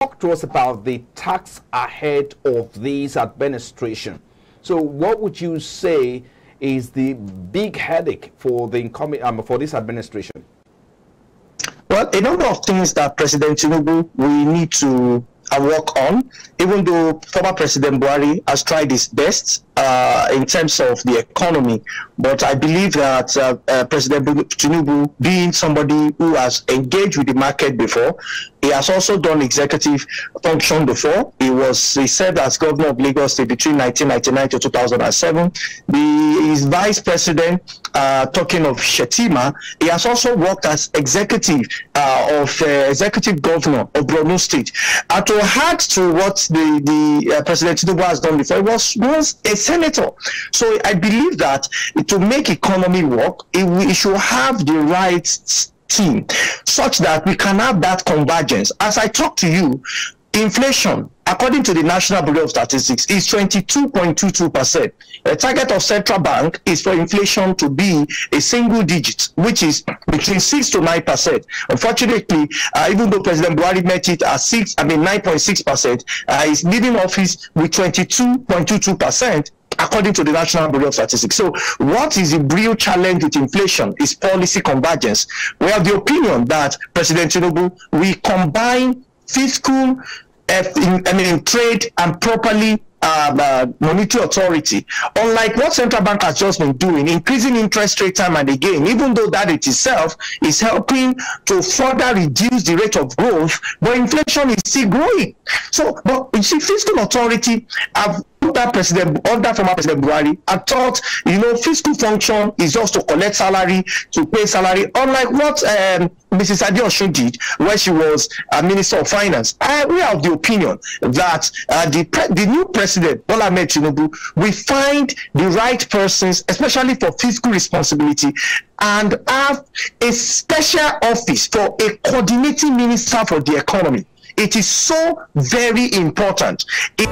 talk to us about the tax ahead of this administration. So, what would you say is the big headache for the incoming um, for this administration? Well, a number of things that President Tinubu we need to work on, even though former President Buhari has tried his best uh, in terms of the economy. But I believe that uh, uh, President Tinubu, being somebody who has engaged with the market before, he has also done executive function before. He was he served as governor of Lagos State between 1999 to 2007. The his vice president, uh, talking of Shettima, he has also worked as executive of executive governor of Borno State. And to add to what the the President Tinubu has done before, he was was a senator. So I believe that to make economy work, it, it should have the right team such that we can have that convergence. As I talk to you, inflation, according to the National Bureau of Statistics, is 22.22%. The target of central bank is for inflation to be a single digit, which is between 6 to 9%. Unfortunately, uh, even though President Buhari met it at 6, I mean 9.6%, uh, he's leaving office with 22.22% according to the National Bureau of Statistics. So, what is the real challenge with inflation is policy convergence. We have the opinion that President Tinubu we combine fiscal, in, I mean, trade and properly um, uh, monetary authority, unlike what central bank has just been doing, increasing interest rate time and again, even though that it itself is helping to further reduce the rate of growth, but inflation is still growing. So, but you see, fiscal authority have under President, under former President Buhari, I thought, you know, fiscal function is just to collect salary, to pay salary, unlike what um, Mrs. Adeosun did when she was a Minister of Finance. I, we have the opinion that uh, the, the new president, Bola Ahmed Tinubu, will find the right persons, especially for fiscal responsibility, and have a special office for a coordinating minister for the economy. It is so very important. It